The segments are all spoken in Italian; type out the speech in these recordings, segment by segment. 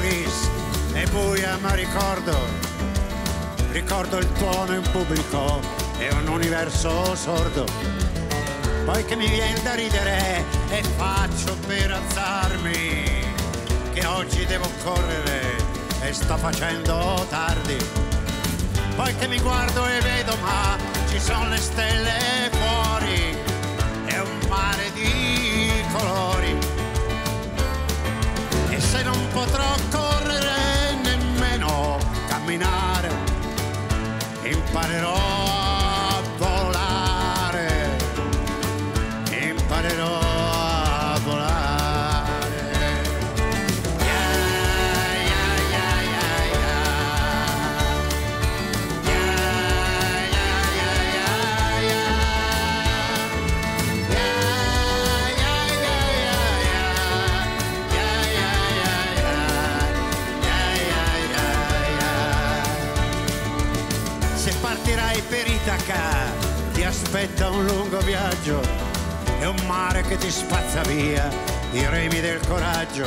bis è buia ma ricordo, ricordo il tuono in pubblico e un universo sordo. Poi che mi viene da ridere e faccio per alzarmi, che oggi devo correre e sto facendo tardi. Poi che mi guardo e vedo ma ci sono le stelle fuori, imparerò a volare, imparerò Se partirai per Itaca ti aspetta un lungo viaggio e un mare che ti spazza via i remi del coraggio.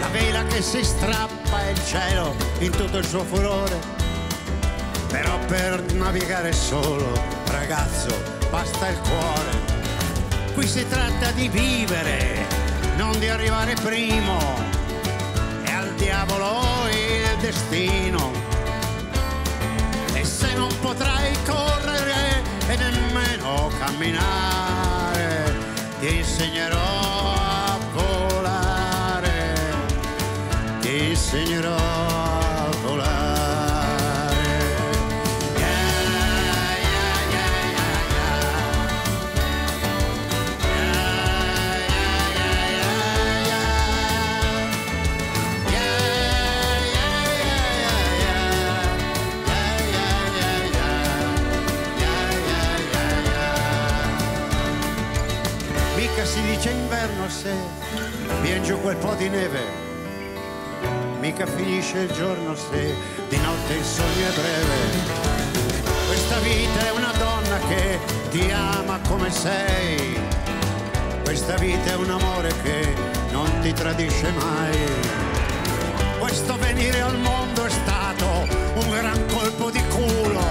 La vela che si strappa e il cielo in tutto il suo furore. Però per navigare solo, ragazzo, basta il cuore. Qui si tratta di vivere, non di arrivare primo. E al diavolo il destino. Potrai correre e nemmeno camminare, ti insegnerò a volare. Ti insegnerò a si dice inverno se viene giù quel po' di neve. Mica finisce il giorno se di notte il sogno è breve. Questa vita è una donna che ti ama come sei. Questa vita è un amore che non ti tradisce mai. Questo venire al mondo è stato un gran colpo di culo.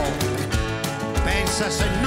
Pensa se non